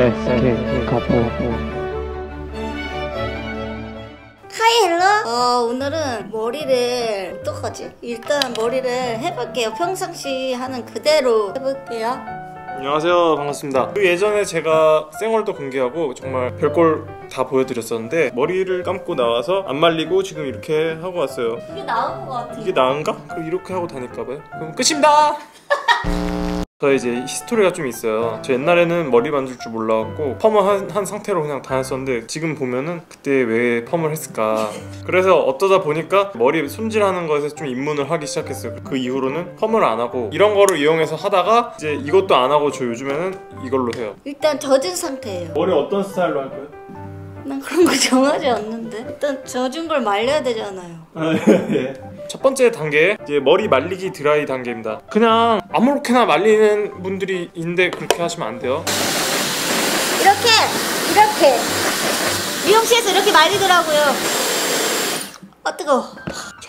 SK Couple Hi hello 어 오늘은 머리를 어떡하지? 일단 머리를 해볼게요. 평상시 하는 그대로 해볼게요. 안녕하세요. 반갑습니다. 그 예전에 제가 생얼도 공개하고 정말 별걸 다 보여드렸었는데 머리를 감고 나와서 안 말리고 지금 이렇게 하고 왔어요. 이게 나은 것 같아 이게 나은가? 그럼 이렇게 하고 다닐까 봐요. 그럼 끝입니다 저 이제 히스토리가 좀 있어요. 저 옛날에는 머리 만질 줄 몰라갖고 펌을 한, 한 상태로 그냥 다녔었는데 지금 보면은 그때 왜 펌을 했을까. 그래서 어쩌다 보니까 머리 손질하는 것에 좀 입문을 하기 시작했어요. 그 이후로는 펌을 안 하고 이런 거를 이용해서 하다가 이제 이것도 안 하고 저 요즘에는 이걸로 해요. 일단 젖은 상태예요. 머리 어떤 스타일로 할 거예요? 난 그런 거 정하지 않는데. 일단 젖은 걸 말려야 되잖아요 첫 번째 단계 이제 머리 말리기 드라이 단계입니다. 그냥 아무렇게나 말리는 분들이 있는데 그렇게 하시면 안 돼요. 이렇게 이렇게 미용실에서 이렇게 말리더라고요 아 뜨거워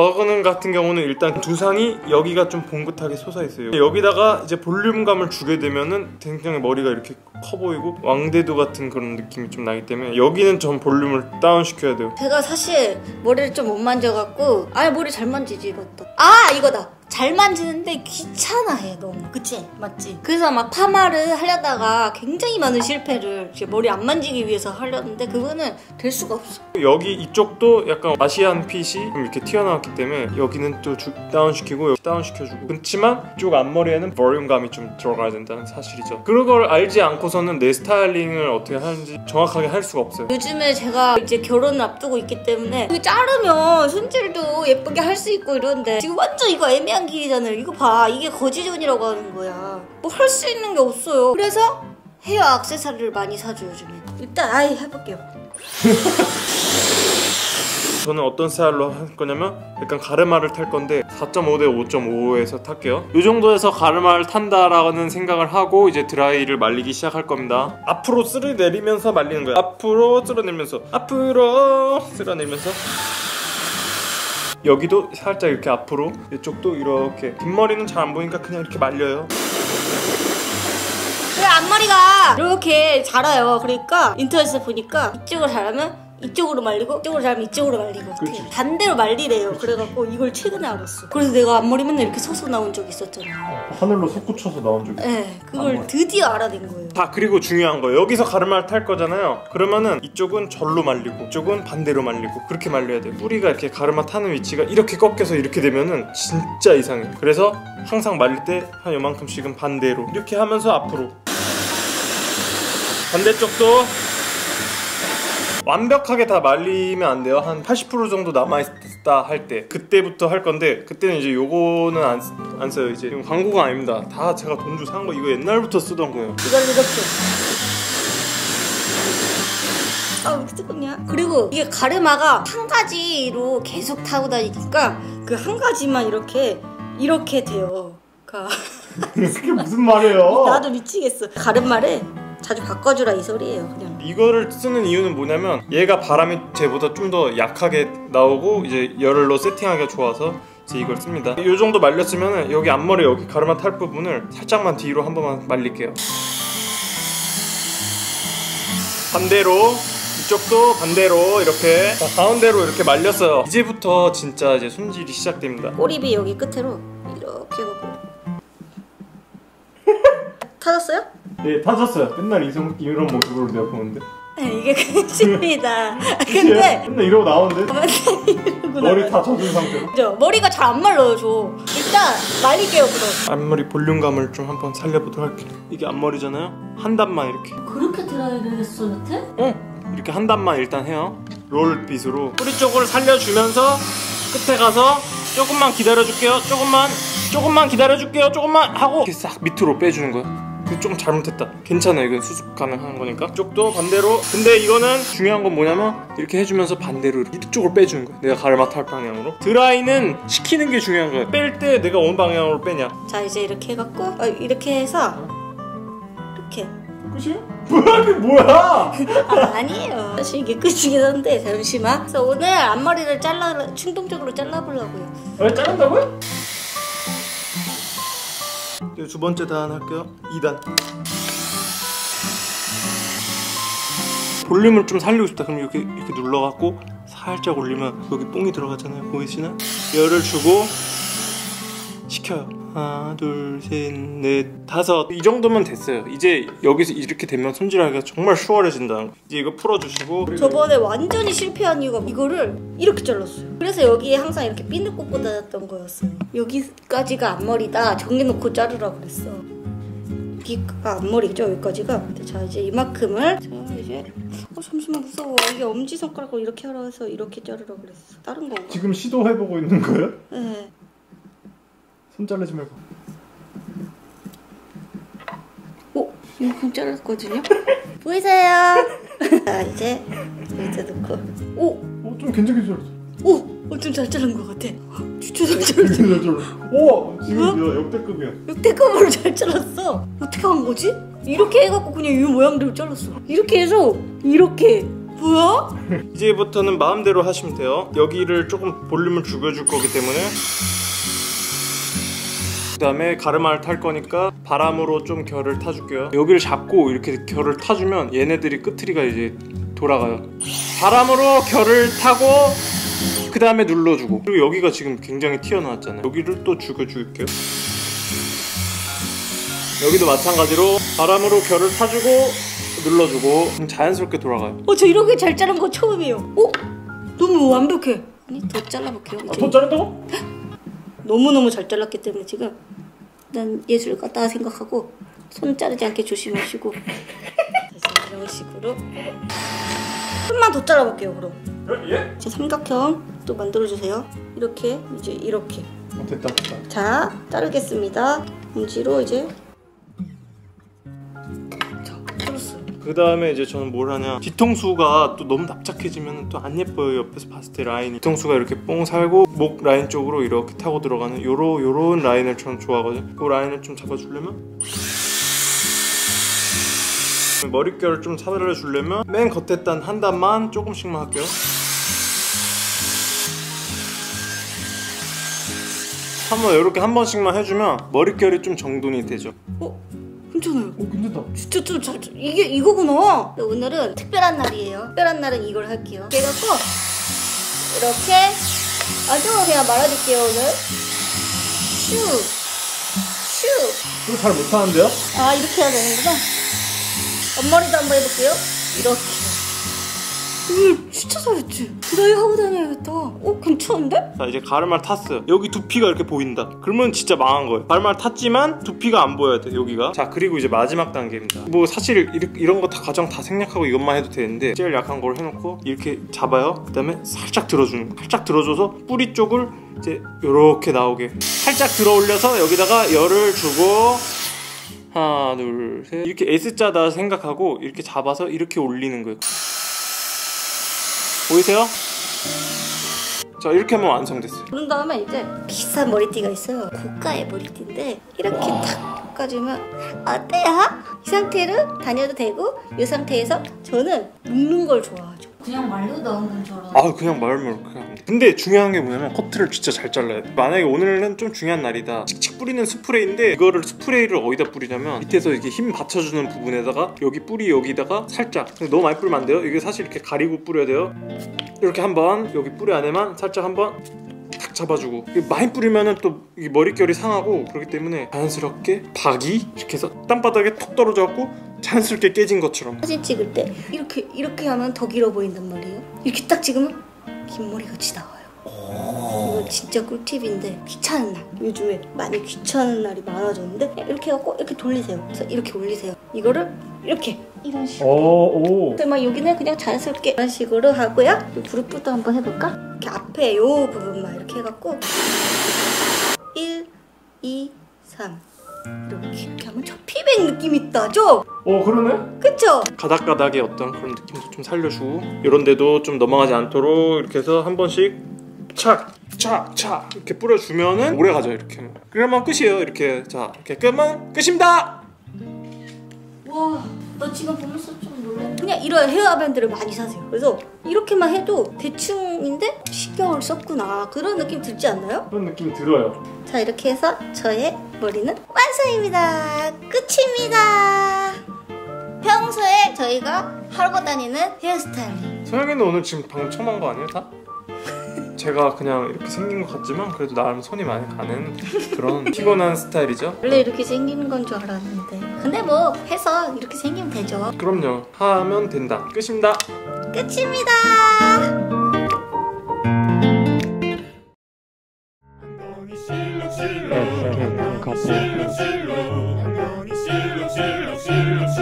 저거는 같은 경우는 일단 두상이 여기가 좀 봉긋하게 솟아 있어요. 여기다가 이제 볼륨감을 주게 되면은 굉장히 머리가 이렇게 커 보이고 왕대도 같은 그런 느낌이 좀 나기 때문에 여기는 좀 볼륨을 다운 시켜야 돼요. 제가 사실 머리를 좀 못 만져갖고 아 머리 잘 만지지 이것도 아 이거다 잘 만지는데 귀찮아해 너무. 그치? 맞지? 그래서 막 파마를 하려다가 굉장히 많은 실패를 머리 안 만지기 위해서 하려는데 그거는 될 수가 없어. 여기 이쪽도 약간 아시안 핏이 좀 이렇게 튀어나왔기 때문에 여기는 또 주- 다운시키고 여기 다운시켜주고. 그렇지만 이쪽 앞머리에는 볼륨감이 좀 들어가야 된다는 사실이죠. 그걸 알지 않고서는 내 스타일링을 어떻게 하는지 정확하게 할 수가 없어요. 요즘에 제가 이제 결혼을 앞두고 있기 때문에 자르면 손질도 예쁘게 할 수 있고 이러는데 지금 완전 이거 애매한 길이잖아요 이거 봐. 이게 거지존이라고 하는 거야. 뭐 할 수 있는 게 없어요. 그래서 헤어 액세서리를 많이 사줘 요즘에 일단 아이 해볼게요. 저는 어떤 스타일로 할 거냐면 약간 가르마를 탈 건데 4.5 대 5.5에서 탈게요. 이 정도에서 가르마를 탄다라는 생각을 하고 이제 드라이를 말리기 시작할 겁니다. 앞으로 쓸어 내리면서 말리는 거예요 앞으로 쓸어내면서. 앞으로 쓸어내면서 여기도 살짝 이렇게 앞으로 이쪽도 이렇게 뒷머리는 잘 안 보이니까 그냥 이렇게 말려요 그래 앞머리가 이렇게 자라요. 그러니까 인터넷에서 보니까 이쪽으로 자라면 이쪽으로 말리고 이쪽으로 자라면 이쪽으로 말리고. 이렇게 반대로 말리래요. 그래갖고 이걸 최근에 알았어. 그래서 내가 앞머리 맨날 이렇게 서서 나온 적이 있었잖아. 하늘로 솟구쳐서 나온 적이 네, 그걸 앞머리. 드디어 알아낸 거예요. 자 그리고 중요한 거 여기서 가르마를 탈 거잖아요 그러면은 이쪽은 절로 말리고 이쪽은 반대로 말리고 그렇게 말려야 돼요 뿌리가 이렇게 가르마 타는 위치가 이렇게 꺾여서 이렇게 되면은 진짜 이상해 그래서 항상 말릴 때 한 요만큼씩은 반대로 이렇게 하면서 앞으로 반대쪽도 완벽하게 다 말리면 안 돼요 한 80% 정도 남아있다 할 때 그때부터 할 건데 그때는 이제 요거는 안, 쓰- 안 써요 이제 이건 광고가 아닙니다 다 제가 돈 주고 산 거 이거 옛날부터 쓰던 거예요 이걸 이렇게. 아, 왜 이렇게 뜨겁냐? 그리고 이게 가르마가 한 가지로 계속 타고 다니니까 그 한 가지만 이렇게 이렇게 돼요. 그게 무슨 말이에요? 나도 미치겠어. 가르마를 자주 바꿔주라 이 소리예요. 그냥. 이거를 쓰는 이유는 뭐냐면 얘가 바람이 쟤보다 좀 더 약하게 나오고 이제 열로 세팅하기가 좋아서 이제 이걸 씁니다. 이 정도 말렸으면 여기 앞머리 여기 가르마 탈 부분을 살짝만 뒤로 한 번만 말릴게요. 반대로 이쪽도 반대로 이렇게 자, 가운데로 이렇게 말렸어요. 이제부터 진짜 이제 손질이 시작됩니다. 꼬리비 여기 끝으로 이렇게 해갖고 타졌어요? 네, 타졌어요. 맨날 이성 이런 모습으로 내가 보는데. 네, 이게 근심이다. 아, 근데 맨날 이러고 나오는데 맨날 이러고 머리. 다 젖은 상태로. 그죠? 머리가 잘 안 말라요, 저. 일단 말릴게요, 그럼. 앞머리 볼륨감을 좀 한번 살려보도록 할게요. 이게 앞머리잖아요. 한 단만 이렇게. 그렇게 드라이를 했어, 여태? 어? 이렇게 한 단만 일단 해요. 롤 빗으로 뿌리 쪽을 살려주면서 끝에 가서 조금만 기다려줄게요. 조금만, 조금만 기다려줄게요. 조금만 하고 이렇게 싹 밑으로 빼주는 거예요. 그 조금 잘못했다. 괜찮아, 이건 수습 가능한 거니까. 이쪽도 반대로. 근데 이거는 중요한 건 뭐냐면 이렇게 해주면서 반대로 이쪽을 빼주는 거야. 내가 가르마 탈 방향으로. 드라이는 시키는 게 중요한 거야. 뺄 때 내가 어느 방향으로 빼냐. 자, 이제 이렇게 해갖고, 어, 이렇게 해서, 이렇게. 끝이야? 뭐야, 그게 뭐야? 아, 아니에요. 사실 이게 끝이긴 한데, 잠시만. 그래서 오늘 앞머리를 잘라, 충동적으로 잘라보려고요. 왜 자른다고요? 네, 두 번째 단 할게요. 2단. 볼륨을 좀 살리고 싶다 그럼 이렇게 이렇게 눌러갖고 살짝 올리면 여기 뽕이 들어가잖아요 보이시나? 열을 주고 식혀요 하나 둘셋넷 다섯 이 정도면 됐어요 이제 여기서 이렇게 되면 손질하기가 정말 수월해진다는 거 이제 이거 풀어주시고 저번에 완전히 실패한 이유가 이거를 이렇게 잘랐어요. 그래서 여기에 항상 이렇게 핀을 꽂고 다녔던 거였어요. 여기까지가 앞머리다 정해놓고 자르라 그랬어. 여기가 앞머리죠 여기까지가. 자 이제 이만큼을 자 이제 어 잠시만 무서워 이게 엄지 손가락으로 이렇게 하라 해서 이렇게 자르라 그랬어. 다른 건가? 지금 시도해보고 있는 거예요? 네. 손 자르지 말고 오 이거 그냥 잘랐거든요. 보이세요? 자 이제 여기다 넣고 오 어, 좀 괜찮게 잘랐어 오, 어, 좀 잘 자른 것 같아. 잘 잘랐어. 오! 지금 역대급이야 역대급으로 잘 잘랐어. 어떻게 한 거지? 이렇게 해갖고 그냥 이 모양대로 잘랐어. 이렇게 해서 이렇게. 뭐야? 이제부터는 마음대로 하시면 돼요. 여기를 조금 볼륨을 죽여줄 거기 때문에 그 다음에 가르마를 탈 거니까 바람으로 좀 결을 타줄게요. 여기를 잡고 이렇게 결을 타주면 얘네들이 끄트리가 이제 돌아가요. 바람으로 결을 타고 그 다음에 눌러주고 그리고 여기가 지금 굉장히 튀어나왔잖아요. 여기를 또 죽여줄게요. 여기도 마찬가지로 바람으로 결을 타주고 눌러주고 자연스럽게 돌아가요. 어, 저 이렇게 잘 자른 거 처음이에요. 어? 너무 완벽해. 아니, 더 잘라볼게요. 더 자른다고? 너무너무 잘 잘랐기 때문에 지금 난 예술 같다 생각하고 손 자르지 않게 조심하시고 이런 식으로 좀만 더 잘라볼게요, 그럼. 예? 제 삼각형 또 만들어주세요. 이렇게, 이제 이렇게. 어, 됐다 됐다. 자, 자르겠습니다. 엄지로 이제. 그 다음에 이제 저는 뭘 하냐. 뒤통수가 또 너무 납작해지면 또 안 예뻐요. 옆에서 봤을 때 라인이. 뒤통수가 이렇게 뽕 살고 목 라인 쪽으로 이렇게 타고 들어가는 요런 요런 라인을 저는 좋아하거든요. 그 라인을 좀 잡아주려면? 머릿결을 좀 잡아주려면 맨 겉에 단 한 단만 조금씩만 할게요. 한번 이렇게 한 번씩만 해주면 머릿결이 좀 정돈이 되죠. 어? 괜찮아요. 오 괜찮다 진짜 좀 잘, 이게 이거구나. 네, 오늘은 특별한 날이에요. 특별한 날은 이걸 할게요. 그래갖고, 이렇게, 아주 그냥 말아줄게요, 오늘. 슈, 슈. 이거 잘 못하는데요? 아, 이렇게 해야 되는구나. 앞머리도 한번 해볼게요. 이렇게. 음, 진짜 잘했지. 드라이 하고 다녀야겠다. 어, 괜찮은데? 자 이제 가르마를 탔어요. 여기 두피가 이렇게 보인다. 그러면 진짜 망한 거예요. 가르마를 탔지만 두피가 안 보여야 돼 여기가. 자 그리고 이제 마지막 단계입니다. 뭐 사실 이렇- 이런 거 다 가정 다 생략하고 이것만 해도 되는데 제일 약한 걸 해놓고 이렇게 잡아요. 그 다음에 살짝 들어주는 거. 살짝 들어줘서 뿌리 쪽을 이제 요렇게 나오게. 살짝 들어 올려서 여기다가 열을 주고 하나 둘 셋. 이렇게 S자다 생각하고 이렇게 잡아서 이렇게 올리는 거예요 보이세요? 자 이렇게 하면 완성됐어요 그런 다음에 이제 비싼 머리띠가 있어요. 고가의 머리띠인데 이렇게 탁 깎아주면 어때요? 이 상태로 다녀도 되고 이 상태에서 저는 묶는 걸 좋아하죠. 그냥 말로 나온 것처럼. 아 그냥 하면 돼 근데 중요한 게 뭐냐면 커트를 진짜 잘 잘라야 돼. 만약에 오늘은 좀 중요한 날이다. 칙칙 뿌리는 스프레이인데 이거를 스프레이를 어디다 뿌리냐면 밑에서 이렇게 힘 받쳐주는 부분에다가 여기 뿌리 여기다가 살짝. 너무 많이 뿌리면 안 돼요? 이게 사실 이렇게 가리고 뿌려야 돼요. 이렇게 한번 여기 뿌리 안에만 살짝 한번 탁 잡아주고. 많이 뿌리면은 또이 머릿결이 상하고 그렇기 때문에 자연스럽게 박이 이렇게 해서 땅바닥에 톡 떨어져갖고 자연스럽게 깨진 것처럼 사진 찍을 때 이렇게 이렇게 하면 더 길어 보인단 말이에요. 이렇게 딱 찍으면 긴 머리 같이 나와요. 이거 진짜 꿀팁인데 귀찮은 날 요즘에 많이 귀찮은 날이 많아졌는데 이렇게 해갖고 이렇게 돌리세요. 그래서 이렇게 올리세요. 이거를 이렇게 이런 식으로. 오 오 근데 막 여기는 그냥 자연스럽게 이런 식으로 하고요. 이 무릎부터 한번 해볼까? 이렇게 앞에 요 부분만 이렇게 해갖고 1, 2, 3 이렇게 이렇게 하면 저 피백 느낌 있다죠? 어 그러네 그쵸? 가닥가닥의 어떤 그런 느낌도 좀 살려주고 이런 데도 좀 넘어가지 않도록 이렇게 해서 한 번씩 착 착 착 이렇게 뿌려주면은 오래 가죠 이렇게 그러면 끝이에요 이렇게 자 이렇게 끄면 끝입니다 와, 나 지금 보면서 좀 놀랐네. 그냥 이런 헤어밴드를 많이 사세요. 그래서 이렇게만 해도 대충인데 신경을 썼구나. 그런 느낌 들지 않나요? 그런 느낌 들어요 자, 이렇게 해서 저의 머리는 완성입니다. 끝입니다. 평소에 저희가 하고 다니는 헤어스타일링 소영이는 오늘 지금 방금 처음 한 거 아니에요 다? 제가 그냥 이렇게 생긴 것 같지만 그래도 나름 손이 많이 가는 그런 피곤한 스타일이죠? 원래 이렇게 생기는 건줄 알았는데. 근데 뭐 해서 이렇게 생기면 되죠. 그럼요. 하면 된다. 끝입니다. 끝입니다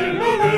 Hallelujah.